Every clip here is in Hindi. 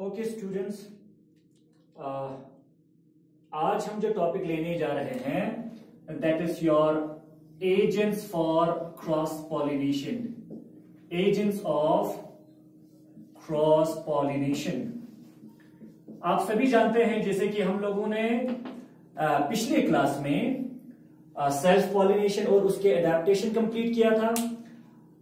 ओके स्टूडेंट्स आज हम जो टॉपिक लेने जा रहे हैं that is your agents for cross pollination agents of cross pollination आप सभी जानते हैं जैसे कि हम लोगों ने uh, पिछले क्लास में सेल्फ पॉलिनेशन और उसके अडेप्टेशन कंप्लीट किया था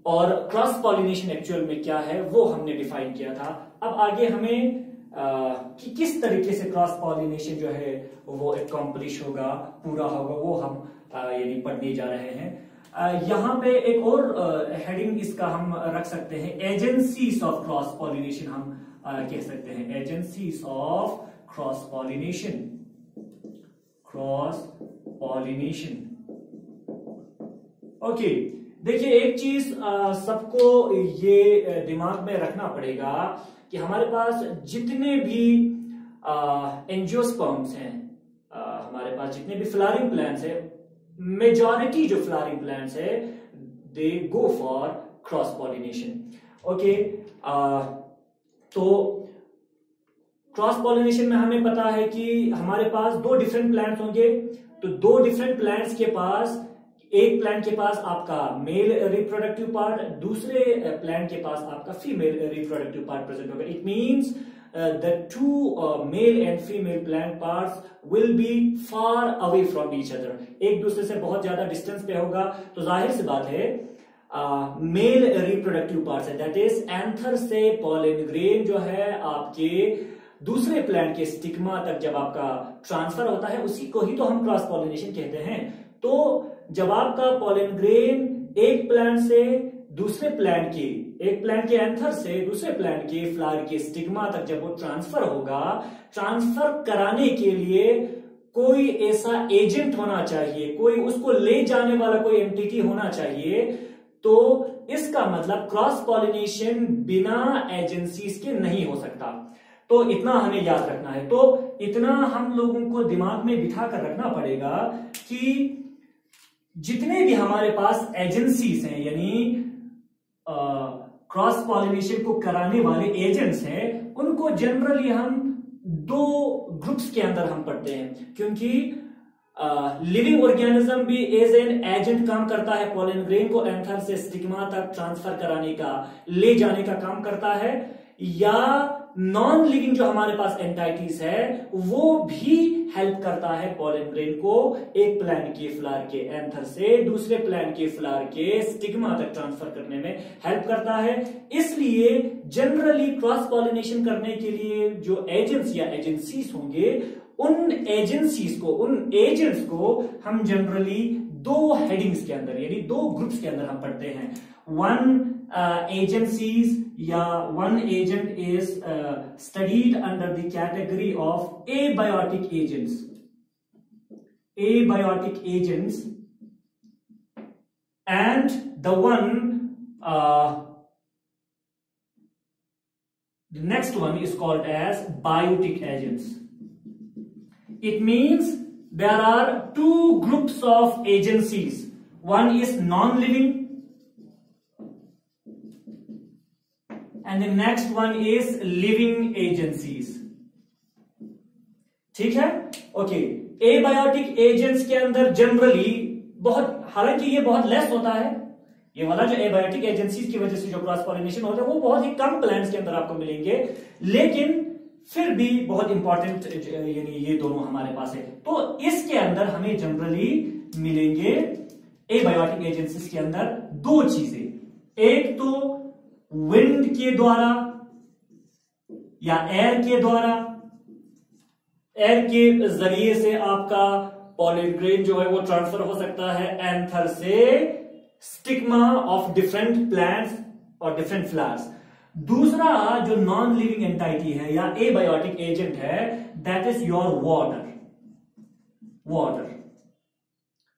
और क्रॉस पॉलिनेशन एक्चुअल में क्या है वो हमने डिफाइन किया था। अब आगे हमें आ, कि किस तरीके से क्रॉस पॉलिनेशन जो है वो एकम्प्लिश होगा पूरा होगा वो हम यानी पढ़ने जा रहे हैं। यहाँ पे एक और हेडिंग इसका हम रख सकते हैं एजेंसीज ऑफ़ क्रॉस पॉलिनेशन हम आ, कह सकते हैं। Agencies of cross pollination cross pollination okay देखिए एक चीज़ सबको ये दिमाग में रखना पड़ेगा कि हमारे पास जितने भी एंजियोस्पर्म्स हैं आ, हमारे पास जितने भी फ्लारिंग प्लांट्स है मेजॉरिटी जो फ्लारिंग प्लांट्स है they go for cross pollination okay तो क्रॉस पॉलिनेशन में हमें पता है कि हमारे पास दो डिफरेंट प्लांट्स होंगे तो दो डिफरेंट प्लांट्स के पास एक प्लांट के पास आपका मेल रिप्रोडक्टिव पार्ट दूसरे प्लांट के पास आपका फीमेल रिप्रोडक्टिव पार्ट प्रेजेंट होगा। It means the two male and female plant parts will be far away from each other एक दूसरे से बहुत ज़्यादा डिस्टेंस पे होगा। तो ज़ाहिर सी बात है मेल रिप्रोडक्टिव पार्ट है। दैट इज़ एंथर से पॉलिन ग्रेन जो है आपके दूसरे प्लांट के स्टिग्मा तक जब आपका ट्रांसफ़र होता है, उसी को ही तो हम क्रॉस पॉलिनेशन कहते हैं। तो जब आपका पॉलन ग्रेन एक प्लांट से, दूसरे प्लांट की, एक प्लांट के एंथर से, दूसरे प्लांट के फ्लावर के स्टिग्मा तक जब वो ट्रांसफ़र होगा, ट्रांसफ़र कराने के लिए कोई ऐसा एजेंट होना चाहिए, कोई उसको ले जाने वाला कोई एंटिटी होना चाहिए तो इसका मतलब क्रॉस पॉलिनेशन बिना एजेंसीज के नहीं हो सकता। तो इतना हमें याद रखना है। तो इतना हम लोगों को दिमाग में बिठा कर रखना पड़ेगा कि जितने भी हमारे पास एजेंसीज हैं, यानी क्रॉस पॉलिनेशन को कराने वाले एजेंट्स हैं, उनको जनरली हम दो ग्रुप्स के अंदर हम पढ़ते हैं। क्योंकि लिविंग ऑर्गेनिज्म भी एज एन एजेंट काम करता है पोलन ग्रेन को एंथर से स्टिग्मा तक ट्रांसफ़र कराने का, ले जाने का काम करता है, या नॉन लिविंग जो हमारे पास एंटाइटीज है, वो भी हेल्प करता है पॉलन ग्रेन को एक प्लांट के फ्लावर के एंथर से, दूसरे प्लान के फ्लार के स्टिग्मा तक ट्रांसफ़र करने में हेल्प करता है। इसलिए जनरली क्रॉस पॉलिनेशन करने के लिए जो एजेंट्स या एजेंसीज होंगे, उन एजेंसीज को, उन एजेंट्स को हम जनरली दो हेडिंग्स के अंदर, यानी दो ग्रुप्स के अंदर हम पढ़ते हैं। One Uh, agencies. Yeah, one agent is uh, studied under the category of abiotic agents. Abiotic agents. And the one uh, the next one is called as biotic agents. It means there are two groups of agencies. One is non-living and the next one is living agencies. ठीक है? ओके एबायोटिक एजेंट्स के अंदर जनरली बहुत, हालाँकि ये बहुत लेस होता है। ये वाला जो एबायोटिक एजेंसीज की वजह से जो क्रॉस पॉलिनेशन होता है, वो बहुत ही कम प्लांट्स के अंदर आपको मिलेंगे। लेकिन फिर भी बहुत इंपॉर्टेंट यानी ये दोनों हमारे पास है। तो इसके अंदर हमें जनरली मिलेंगे एबायोटिक एजेंसीज के अंदर दो चीज़ें। एक तो विंड के द्वारा या एयर के द्वारा? एयर के ज़रिए से आपका पॉलिग्रेन जो है वो ट्रांसफ़र हो सकता है एंथर से स्टिग्मा ऑफ़ डिफरेंट प्लांट्स और डिफरेंट फ्लावर्स दूसरा जो नॉन लिविंग एंटाइटी है या एबायोटिक एजेंट है that is your water water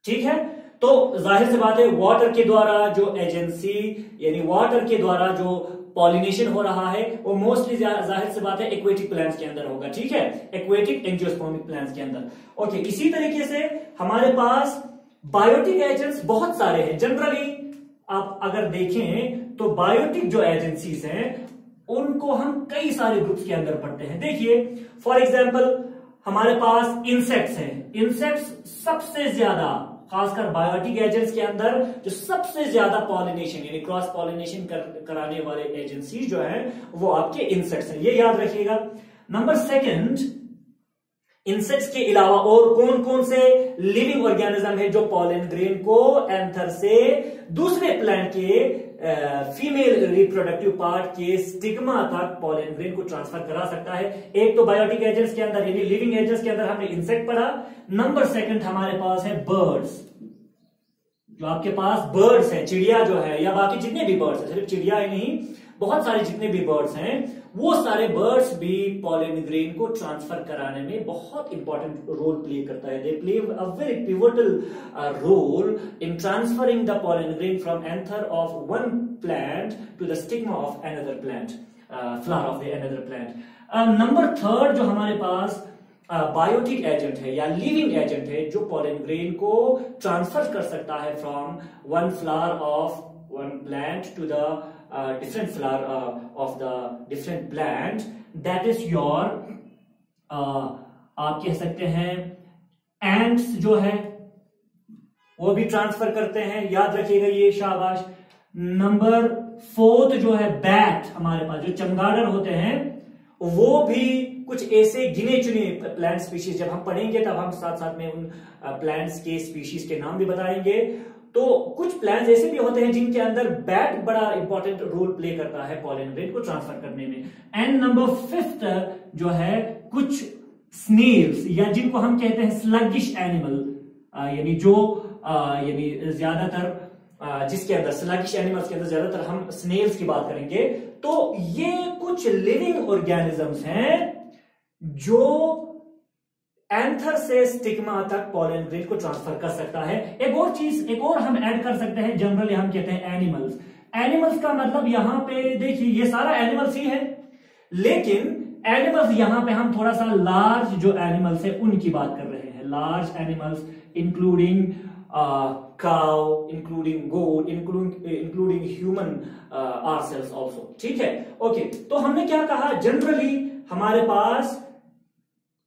ठीक है? तो ज़ाहिर सी बात है वाटर के द्वारा जो एजेंसी यानी वाटर के द्वारा जो पॉलिनेशन हो रहा है, वो मोस्टली ज़ाहिर सी बात है एक्वेटिक प्लांट्स के अंदर होगा, ठीक है? एक्वेटिक एंजियोस्पर्मिक प्लांट्स के अंदर। ओके इसी तरीके से हमारे पास बायोटिक एजेंट्स बहुत सारे हैं। जनरली आप अगर देखें तो बायोटिक जो एजेंसीज हैं, उनको हम कई सारे ग्रुप्स के अंदर पढ़ते हैं। देखिए फॉर एग्ज़ाम्पल हमारे पास इंसेक्ट्स हैं। इंसेक्ट्स सबसे ज़्यादा खासकर बायोटिक एजेंट्स के अंदर जो सबसे ज़्यादा पॉलिनेशन यानी क्रॉस पॉलिनेशन कर, कराने वाले एजेंसी जो है वो आपके इंसेक्ट्स हैं। ये याद रखिएगा। नंबर सेकंड इंसेक्ट्स के अलावा और कौन कौन से लिविंग ऑर्गेनिज्म है जो पॉलन ग्रेन को एंथर से दूसरे प्लांट के फीमेल रिप्रोडक्टिव पार्ट के स्टिग्मा तक पॉलन ग्रेन को ट्रांसफ़र करा सकता है। एक तो बायोटिक एजेंट्स के अंदर, यानी लिविंग एजेंट्स के अंदर हमने इंसेक्ट पढ़ा। नंबर सेकंड हमारे पास है बर्ड्स जो आपके पास बर्ड्स है, चिड़िया जो है, या बाकी जितने भी बर्ड्स है, सिर्फ़ चिड़िया ही नहीं, बहुत सारे जितने भी बर्ड्स हैं वो सारे बर्ड्स भी पॉलन ग्रेन को ट्रांसफ़र कराने में बहुत इंपॉर्टेंट रोल प्ले करता है। They play a very pivotal role in transferring the pollen grain from anther of one plant to the stigma of another plant flower of the other plant number third जो हमारे पास बायोटिक uh, एजेंट है या लिविंग एजेंट है जो पॉलन ग्रेन को ट्रांसफ़र कर सकता है from one flower of one plant to the uh, different flower uh, of the different plant. That is your uh, आप कह सकते हैं एंड्स जो है वो भी ट्रांसफ़र करते हैं। याद रखिएगा ये शाबाश। नंबर फोर्थ जो है बैट हमारे पास जो चमगादड़ होते हैं वो भी कुछ ऐसे गिने चुने प्लांट स्पीशीज जब हम पढ़ेंगे तब हम साथ साथ में उन प्लांट्स के स्पीशीज के नाम भी बताएँगे। तो कुछ प्लान ऐसे भी होते हैं जिनके अंदर बैट बड़ा इंपॉर्टेंट रोल प्ले करता है पॉलन ग्रेन को ट्रांसफ़र करने में। एंड नंबर फिफ्थ जो है, कुछ स्नेल्स या जिनको हम कहते हैं स्लगिश एनिमल यानी जो यानी ज़्यादातर जिसके अंदर स्लगिश एनिमल्स के अंदर ज़्यादातर हम स्नेल्स की बात करेंगे तो ये कुछ लिविंग ऑर्गेनिजम्स हैं जो एंथर से स्टिग्मा तक पॉलन ग्रेन को ट्रांसफ़र कर सकता है। एक और चीज़ एक और हम ऐड कर सकते हैं जनरली हम कहते हैं एनिमल्स एनिमल्स का मतलब यहाँ पे देखिए ये सारा एनिमल्स ही है। लेकिन एनिमल्स यहाँ पे हम थोड़ा सा लार्ज जो एनिमल्स है उनकी बात कर रहे हैं। Large animals including cow including goat including including human are cells also ठीक है? ओके okay, तो हमने क्या कहा? जनरली हमारे पास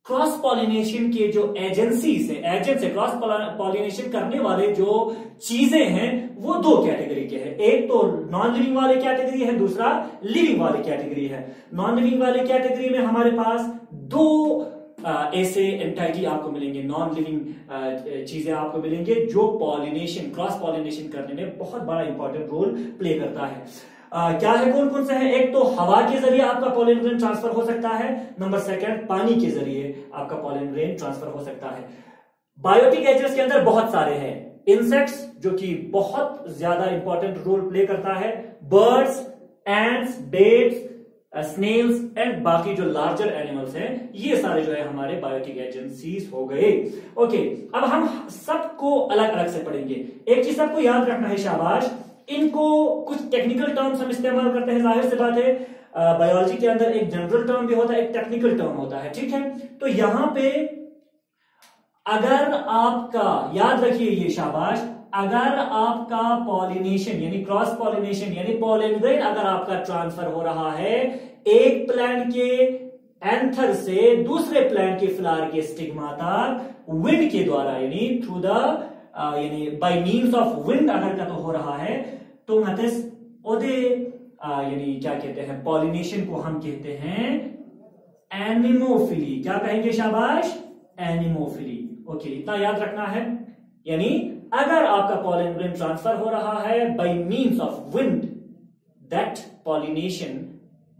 क्रॉस पॉलिनेशन के जो एजेंसीज है एजेंट्स है क्रॉस पॉलिनेशन करने वाले जो चीज़ें हैं, वो दो कैटेगरी के हैं। एक तो नॉन लिविंग वाले कैटेगरी है, दूसरा लिविंग वाले कैटेगरी है। नॉन लिविंग वाले कैटेगरी में हमारे पास दो ऐसे एंटाइटी आपको मिलेंगे नॉन लिविंग चीज़ें आपको मिलेंगे जो पॉलिनेशन क्रॉस पॉलिनेशन करने में बहुत बड़ा इंपॉर्टेंट रोल प्ले करता है। क्या है कौन कौन से है? एक तो हवा के ज़रिए आपका पॉलिन ग्रेन ट्रांसफ़र हो सकता है। नंबर सेकंड पानी के ज़रिए। आपका पॉलिन ग्रेन ट्रांसफ़र हो सकता है। बायोटिक एजेंट्स के अंदर बहुत सारे हैं। इंसेक्ट्स जो कि बहुत ज़्यादा इंपॉर्टेंट रोल प्ले करता है। Birds ants bats snails and बाकी जो लार्जर एनिमल्स हैं, ये सारे जो है हमारे बायोटिक एजेंसीज हो गए। ओके अब हम सबको अलग अलग से पढ़ेंगे। एक चीज़ सबको याद रखना है, शाबाश। इनको कुछ टेक्निकल टर्म्स हम इस्तेमाल करते हैं, ज़ाहिर सी बात है। बायोलॉजी के अंदर एक जनरल टर्म भी होता है, एक टेक्निकल टर्म होता है, ठीक है? तो यहाँ पे अगर आपका, याद रखिए ये शाबाश, अगर आपका पॉलिनेशन यानी क्रॉस पॉलिनेशन यानी पॉलिनग्रेन अगर आपका ट्रांसफ़र हो रहा है, एक प्लांट के एंथर से दूसरे प्लांट के फ्लावर के स्टिग्मा तक विंड के द्वारा, यानी थ्रू द यानी बाय मींस ऑफ़ विंड अगर का तो हो रहा है तो ओदे यानी क्या कहते हैं पॉलिनेशन को हम कहते हैं एनिमोफिली क्या कहेंगे शाबाश? एनिमोफिली ओके इतना याद रखना है। यानी अगर आपका पॉलिन ग्रेन ट्रांसफ़र हो रहा है by means of wind that pollination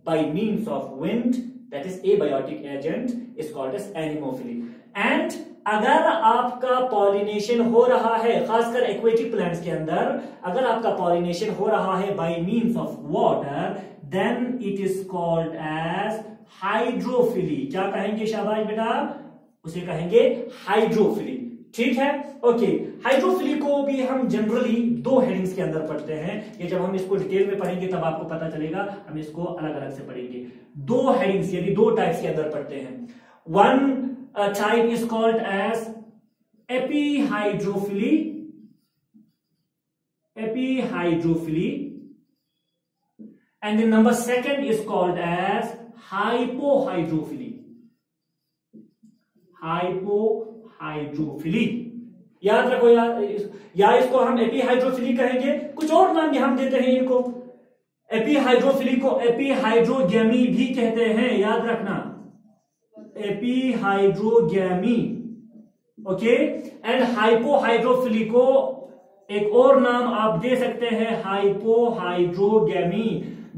by means of wind that is abiotic agent is called as anemophily and अगर आपका पॉलिनेशन हो रहा है, खासकर एक्वेटिक प्लांट्स के अंदर, अगर आपका पॉलिनेशन हो रहा है by means of water then it is called as hydrophily क्या कहेंगे शाबाश बेटा? उसे कहेंगे हाइड्रोफिली ठीक है? ओके हाइड्रोफिली को भी हम जनरली दो हेडिंग्स के अंदर पढ़ते हैं। ये जब हम इसको डिटेल में पढ़ेंगे, तब आपको पता चलेगा, हम इसको अलग अलग से पढ़ेंगे। दो हेडिंग्स यानी दो टाइप्स के अंदर पढ़ते हैं। One a type is called as epihydrophily epihydrophily and the number second is called as hypohydrophily hypohydrophily याद रखो या, या इसको हम एपीहाइड्रोफिली कहेंगे कुछ और नाम भी हम देते हैं इनको एपीहाइड्रोफिली को एपीहाइड्रोगेमी भी कहते हैं याद रखना एपीहाइड्रोगेमी ओके एंड हाइपोहाइड्रोफिली को एक और नाम आप दे सकते हैं हाइपोहाइड्रोगेमी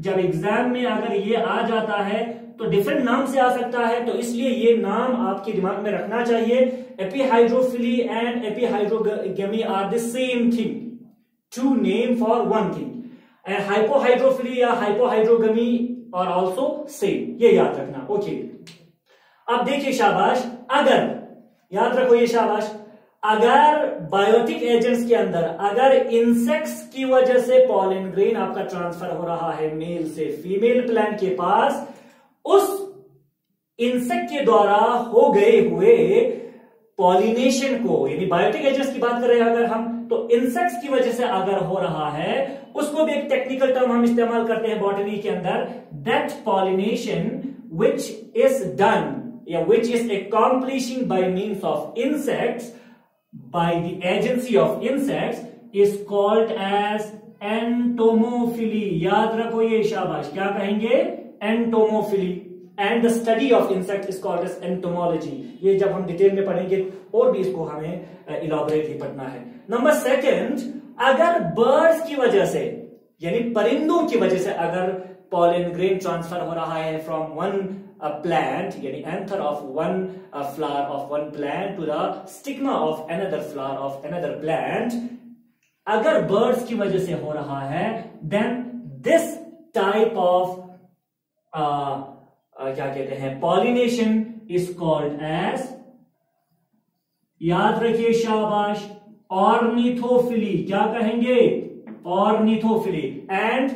जब एग्ज़ाम में अगर ये आ जाता है तो डिफरेंट नाम से आ सकता है तो इसलिए ये नाम आपके दिमाग में रखना चाहिए। Epihydrophily and epihydrogamy are the same thing two name for one thing and hypohydrophily या हाइपोहाइड्रोगमी और ऑल्सो सेम ये याद रखना ओके अब देखिए शाबाश, अगर, याद रखो ये शाबाश, अगर बायोटिक एजेंट्स के अंदर, अगर इंसेक्ट्स की वजह से पॉलिन ग्रेन आपका ट्रांसफ़र हो रहा है मेल से फीमेल प्लांट के पास, उस इंसेक्ट के द्वारा हो गए हुए पॉलिनेशन को, यानी बायोटिक एजेंट्स की बात कर रहे हैं अगर हम तो इंसेक्ट्स की वजह से अगर हो रहा है, उसको भी एक टेक्निकल टर्म हम इस्तेमाल करते हैं बॉटनी के अंदर that pollination which is done या which is accomplishing by means of insects, by the agency of insects, is called as entomophily याद रखो ये शाबाश क्या कहेंगे entomophily and the study of insect is called as entomology ये जब हम डिटेल में पढ़ेंगे और भी इसको हमें इलाबोरेटली पढ़ना है नंबर सेकंड अगर बर्ड्स की वजह से यानी परिंदों की वजह से अगर पॉलिन ग्रेन ट्रांसफ़र हो रहा है फ्रॉम वन प्लांट यानी anther of one flower of one plant to the stigma of another flower of another plant अगर बर्ड्स की वजह से हो रहा है देन दिस टाइप ऑफ़ क्या कहते हैं पॉलिनेशन इज़ कॉल्ड एज याद रखिए शाबाश ऑर्निथोफिली क्या कहेंगे? ऑर्निथोफिली एंड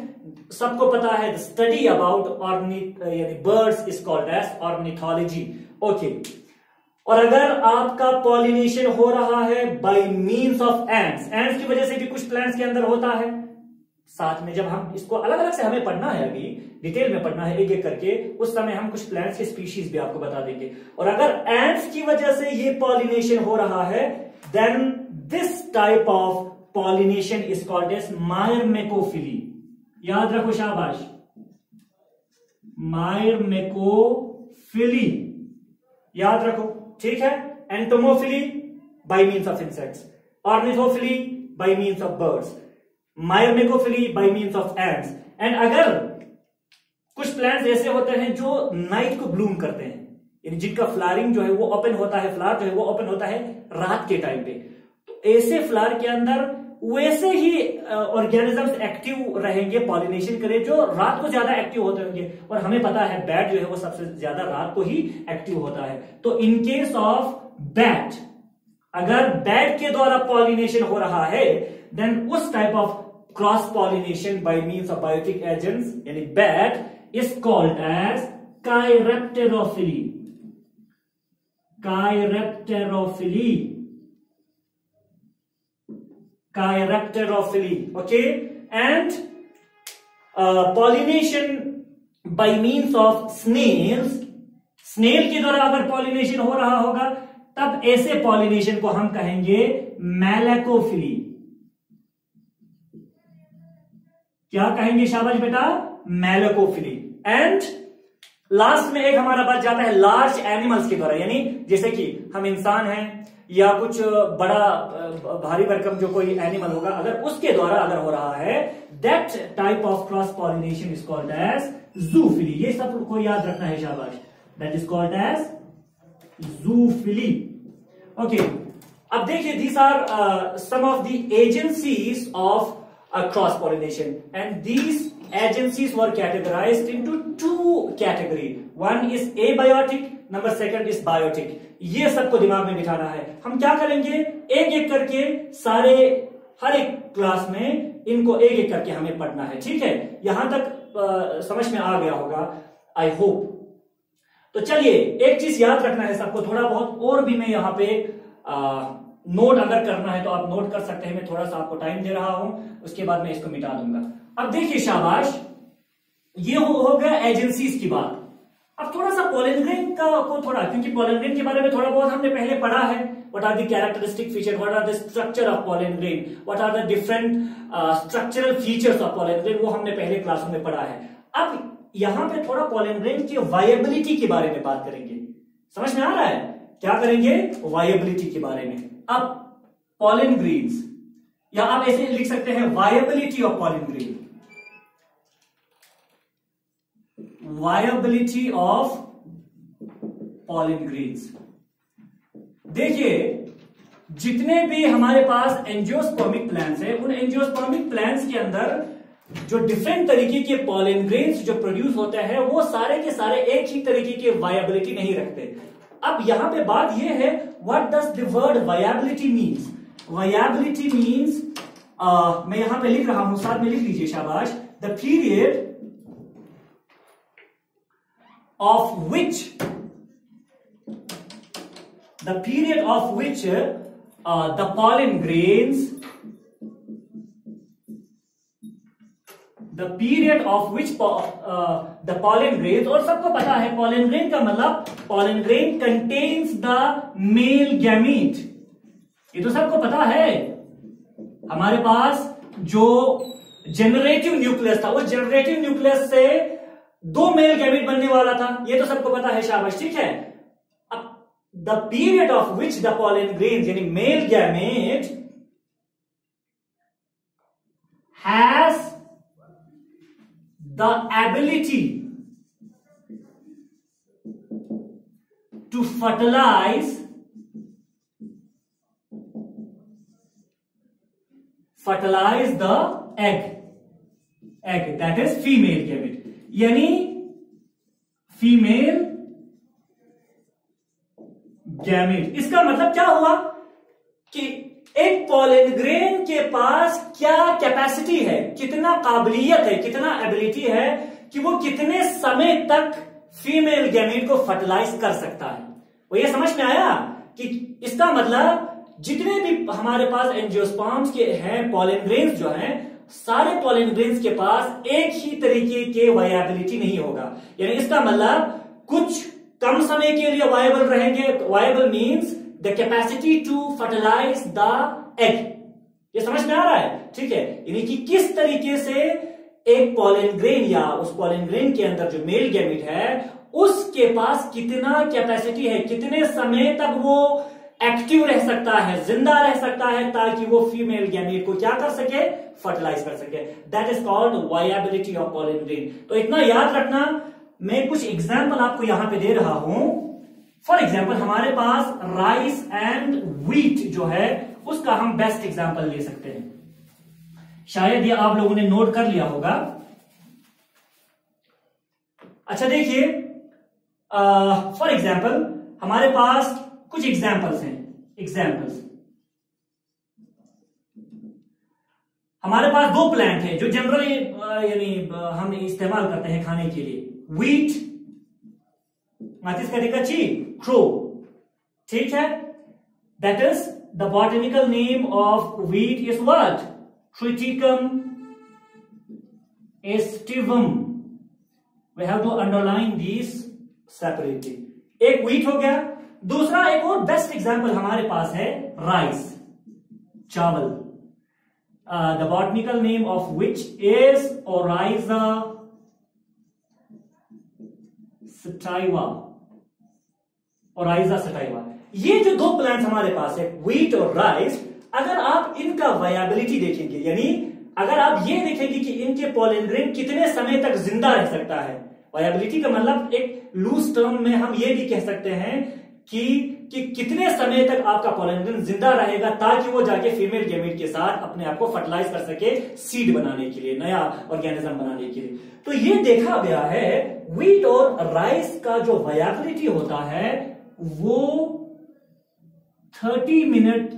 सबको पता है स्टडी अबाउट ऑर्निथ यानी birds is called as ornithology okay और अगर आपका पॉलिनेशन हो रहा है by means of ants ants की वजह से भी कुछ प्लांट्स के अंदर होता है। साथ में जब हम इसको अलग अलग से हमें पढ़ना है अभी डिटेल में पढ़ना है एक एक करके, उस समय हम कुछ प्लांट्स के स्पीशीज भी आपको बता देंगे। और अगर एंड्स की वजह से ये पॉलिनेशन हो रहा है then this type of pollination is called as myrmecophily याद रखो शाबाश। मायरमेकोफिली याद रखो। ठीक है? Entomophily by means of insects ornithophily by means of birds myrmecophily by means of ants and अगर कुछ प्लांट्स ऐसे होते हैं जो नाइट को ब्लूम करते हैं, यानी जिनका फ्लारिंग जो है वो ओपन होता है फ्लावर जो है वो ओपन होता है रात के टाइम पे तो ऐसे फ्लावर के अंदर वैसे ही ऑर्गेनिजम्स एक्टिव रहेंगे पॉलिनेशन करें, जो रात को ज़्यादा एक्टिव होते होंगे। और हमें पता है बैट जो है वो सबसे ज़्यादा रात को ही एक्टिव होता है। तो इन केस ऑफ़ बैट अगर बैट के द्वारा पॉलिनेशन हो रहा है देन उस type of cross pollination by means of biotic agents यानी bat is called as chiropterophily chiropterophily chiropterophily okay? And uh, pollination by means of snails. Snail के द्वारा अगर पॉलिनेशन हो रहा होगा तब ऐसे पॉलिनेशन को हम कहेंगे मैलेकोफिली क्या कहेंगे शाबाश बेटा? मैलेकोफिली एंड लास्ट में एक हमारा बात जाता है लार्ज एनिमल्स के द्वारा यानी जैसे कि हम इंसान हैं या कुछ बड़ा भारी भरकम जो कोई एनिमल होगा, अगर उसके द्वारा अगर हो रहा है that type of cross pollination is called as zoophily ये सबको याद रखना है शाबाश। That is called as zoophily okay अब देखिए these are some of the agencies of cross pollination and these agencies were categorized into two category. One is abiotic number second is biotic. ये सबको दिमाग में बिठाना है। हम क्या करेंगे? एक एक करके सारे हर एक क्लास में इनको एक एक करके हमें पढ़ना है। ठीक है? यहाँ तक आ, समझ में आ गया होगा। आई होप तो चलिए एक चीज़ याद रखना है सबको। थोड़ा बहुत और भी मैं यहाँ पे आ, नोट अगर करना है तो आप नोट कर सकते हैं। मैं थोड़ा सा आपको टाइम दे रहा हूँ। उसके बाद मैं इसको मिटा दूँगा। अब देखिए शाबाश ये हो, हो गया एजेंसीज की बात। अब थोड़ा सा पोलेंग्रेन का को थोड़ा क्योंकि पोलेंग्रेन के बारे में थोड़ा बहुत हमने पहले पढ़ा है। What are the feature what are the structure of pollen grain what are the different structural feature of pollen grain वो हमने पहले क्लास में पढ़ा है। अब यहाँ पर थोड़ा पोलेंग्रेन की वायबिलिटी के बारे में बात करेंगे। समझ में आ रहा है? क्या करेंगे? वायबिलिटी के बारे में। अब पोलेंग्रीन या आप ऐसे लिख सकते हैं viability of pollen grain viability of pollen grains देखिए, जितने भी हमारे पास एंजियोस्पर्मिक प्लांट्स है, उन एंजियोस्पर्मिक प्लांट्स के अंदर जो डिफरेंट तरीके के पॉलिन ग्रेन्स जो प्रोड्यूस होते हैं, वो सारे के सारे एक ही तरीके के वायबिलिटी नहीं रखते। अब यहाँ पे बात ये है what does the word viability means viability means मैं यहाँ पे लिख रहा हूँ, साथ में लिख लीजिए शाबाश। The period of which the period of which uh, the pollen grains the period of which uh, the pollen grains और सबको पता है pollen grain का मतलब pollen grain contains the male gamete ये तो सबको पता है हमारे पास जो जेनरेटिव न्यूक्लियस था वो जेनरेटिव न्यूक्लियस से दो मेल गैमिट बनने वाला था, ये तो सबको पता है शाबाश, ठीक है? अब the period of which the pollen grain यानी male gamete has the ability to fertilize fertilize the egg egg that is female gamete yani female gamete. इसका मतलब क्या हुआ? कि एक पॉलिनग्रेन के पास क्या कैपेसिटी है? कितना काबिलियत है? कितना एबिलिटी है कि वो कितने समय तक फीमेल गैमेट को फर्टिलाइज कर सकता है? वो ये समझ में आया कि इसका मतलब जितने भी हमारे पास एंजियोस्पाम्स के हैं पॉलिनग्रेन्स जो हैं सारे पॉलिनग्रेन्स के पास एक ही तरीके के वायबिलिटी नहीं होगा। यानी इसका मतलब कुछ कम समय के लिए वायबल रहेंगे viable means the capacity to fertilize the egg ये समझ में आ रहा है? ठीक है। यानी कि किस तरीके से एक पॉलिन ग्रेन या उस पॉलिन ग्रेन के अंदर जो मेल गैमिट है, उसके पास कितना कैपेसिटी है, कितने समय तक वो एक्टिव रह सकता है, ज़िंदा रह सकता है, ताकि वो फीमेल गैमिट को क्या कर सके? फर्टिलाइज कर सके। That is called viability of pollen grain तो इतना याद रखना, मैं कुछ एग्ज़ाम्पल आपको यहाँ पे दे रहा हूँ। फॉर एग्ज़ाम्पल हमारे पास राइस एंड व्हीट जो है, उसका हम बेस्ट एग्ज़ाम्पल ले सकते हैं। शायद ये आप लोगों ने नोट कर लिया होगा। अच्छा देखिए फॉर एग्ज़ाम्पल हमारे पास कुछ एग्जाम्पल्स हैं। एग्जाम्पल्स हमारे पास दो प्लांट है जो जनरली यानी हम इस्तेमाल करते हैं खाने के लिए. का ची क्रो ठीक है? That is the botanical name of wheat is what? Triticum aestivum we have to underline these separately एक wheat हो गया दूसरा एक और बेस्ट एग्ज़ाम्पल हमारे पास है राइस चावल। The botanical name of which is Oryza sativa Oryza sativa ये जो दो प्लांट्स हमारे पास है व्हीट और राइस अगर आप इनका वायबिलिटी देखेंगे, यानी अगर आप ये देखेंगे कि इनके पोलेंग्रेन कितने समय तक ज़िंदा रह सकता है वायबिलिटी का मतलब एक लूज टर्म में हम ये भी कह सकते हैं कि कि कितने समय तक आपका पोलेंड्रन ज़िंदा रहेगा ताकि वो जाके फीमेल गेमिट के साथ अपने आप को फर्टिलाइज कर सके सीड बनाने के लिए, नया ऑर्गेनिज्म बनाने के लिए। तो ये देखा गया है वीट और राइस का जो वयाबिलिटी होता है, वो थर्टी मिनट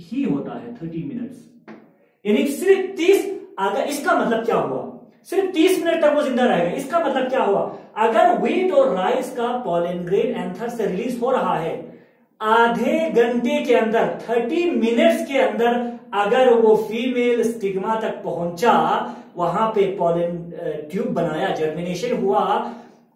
ही होता है थर्टी मिनट्स यानी सिर्फ़ तीस, अगर इसका मतलब क्या हुआ? सिर्फ़ तीस मिनट तक वो ज़िंदा रहेगा। इसका मतलब क्या हुआ? अगर वीट और राइस का पॉलिन ग्रेन एंथर से रिलीज़ हो रहा है, आधे घंटे के अंदर थर्टी मिनट्स के अंदर अगर वो फीमेल स्टिग्मा तक पहुँचा, वहाँ पे पॉलन ट्यूब बनाया जर्मिनेशन हुआ,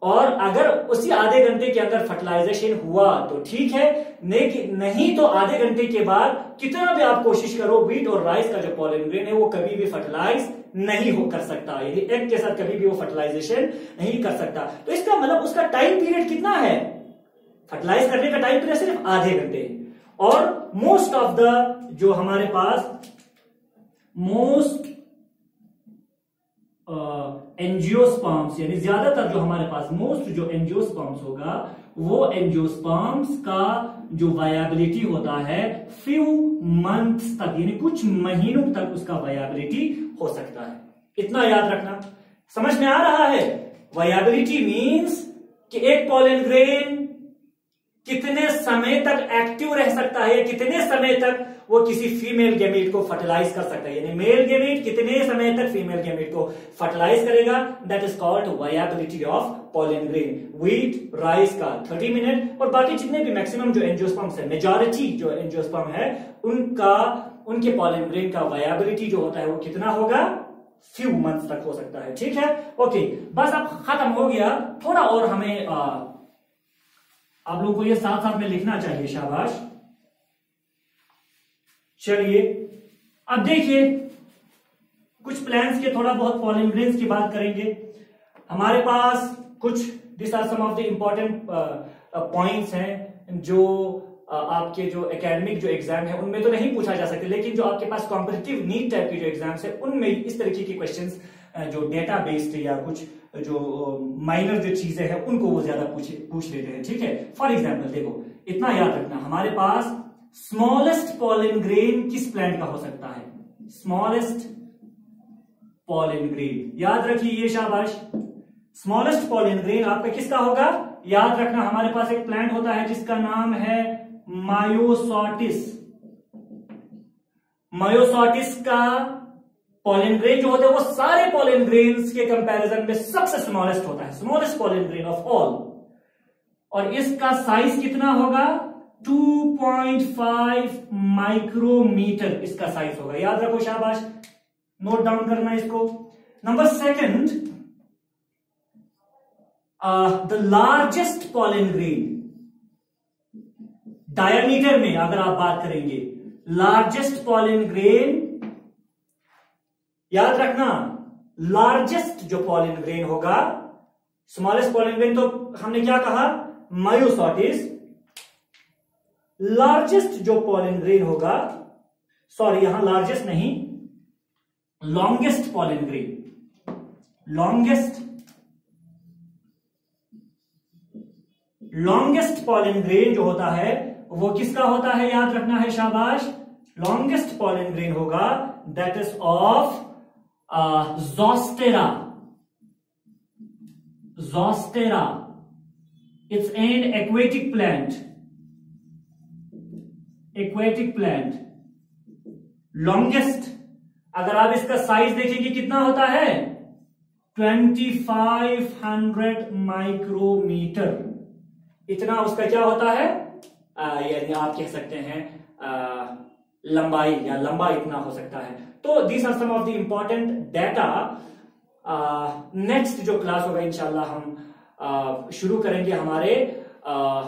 और अगर उसी आधे घंटे के अंदर फर्टिलाइजेशन हुआ तो ठीक है। नहीं तो आधे घंटे के बाद कितना भी आप कोशिश करो वीट और राइस का जो पॉलन ग्रेन है, वो कभी भी फर्टिलाइज नहीं हो कर सकता यानी एग के साथ कभी भी वो फर्टिलाइजेशन नहीं कर सकता। तो इसका मतलब उसका टाइम पीरियड कितना है? फर्टिलाइज करने का टाइम पीरियड सिर्फ़ आधे घंटे। और मोस्ट ऑफ़ द जो हमारे पास मोस्ट एनजियोस्पर्म्स यानी ज़्यादातर जो हमारे पास मोस्ट जो एनजियोस्पर्म्स होगा, वो एनजियोस्पर्म्स का जो वायबिलिटी होता है फ्यू मंथ्स तक, यानी कुछ महीनों तक उसका वायबिलिटी हो सकता है। इतना याद रखना। समझ में आ रहा है? वायबिलिटी मींस कि एक पॉलन ग्रेन कितने समय तक एक्टिव रह सकता है कितने समय तक वो किसी फीमेल गेमीट को फर्टिलाइज कर सकता है? यानी मेल गेमीट कितने समय तक फीमेल गेमीट को फर्टिलाइज करेगा? That is called viability of pollen grain wheat rice का 30 मिनट और बाकी जितने भी मैक्सिमम जो एंजियोस्पर्म है मेजोरिटी जो एंजियोस्पर्म है उनका उनके पॉलिन ग्रेन का वायबिलिटी जो होता है वो कितना होगा? फ्यू मंथ तक हो सकता है। ठीक है? ओके बस अब खत्म हो गया। थोड़ा और हमें आ, आप लोगों को ये साथ साथ में लिखना चाहिए शाबाश। चलिए अब देखिए कुछ प्लान्स के थोड़ा बहुत पॉलिन ग्रेन्स की बात करेंगे। हमारे पास कुछ this are some of the important points हैं जो uh, आपके जो एकेडमिक जो एग्ज़ाम है उनमें तो नहीं पूछा जा सकते लेकिन जो आपके पास कॉम्पिटेटिव नीट टाइप के जो एग्ज़ाम्स है उनमें इस तरीके के क्वेश्चंस uh, जो डेटा बेस्ड या कुछ जो माइनर जो चीज़ें हैं, उनको वो ज़्यादा पूछ पूछ लेते हैं, ठीक है? फॉर एग्ज़ाम्पल देखो, इतना याद रखना, हमारे पास स्मॉलेस्ट पॉलिन ग्रेन किस प्लांट का हो सकता है? स्मॉलेस्ट पॉलिन ग्रेन याद रखिए ये शाबाश। स्मॉलेस्ट पॉलिन ग्रेन आपका किसका होगा? याद रखना, हमारे पास एक प्लांट होता है जिसका नाम है मायोसॉटिस मायोसॉटिस का पॉलिन ग्रेन जो होता है, वो सारे पॉलिन ग्रेन के कंपैरिजन में सबसे स्मॉलेस्ट होता है। Smallest pollen grain of all और इसका साइज़ कितना होगा? 2.5 माइक्रोमीटर इसका साइज़ होगा। याद रखो शाबाश। नोट डाउन करना इसको। Number second the largest pollen grain diameter में अगर आप बात करेंगे लार्जेस्ट पॉलिन ग्रेन याद रखना लार्जेस्ट जो पॉलिन ग्रेन होगा स्मॉलेस्ट पॉलिन ग्रेन तो हमने क्या कहा? मायोसॉटिस लार्जेस्ट जो पॉलिन ग्रेन होगा सॉरी यहाँ लार्जेस्ट नहीं longest pollen grain longest longest pollen grain जो होता है, वो किसका होता है? याद रखना है शाबाश लॉन्गेस्ट पॉलिन ग्रेन होगा that is of Zostera. Zostera. It's an aquatic plant. Aquatic plant. Longest. अगर आप इसका साइज़ देखेंगे कितना होता है 2500 माइक्रोमीटर इतना उसका क्या होता है यानी आप कह सकते हैं लंबाई या लंबा इतना हो सकता है। तो these are some of the important data next जो क्लास होगा इंशाल्लाह हम uh, शुरू करेंगे हमारे uh,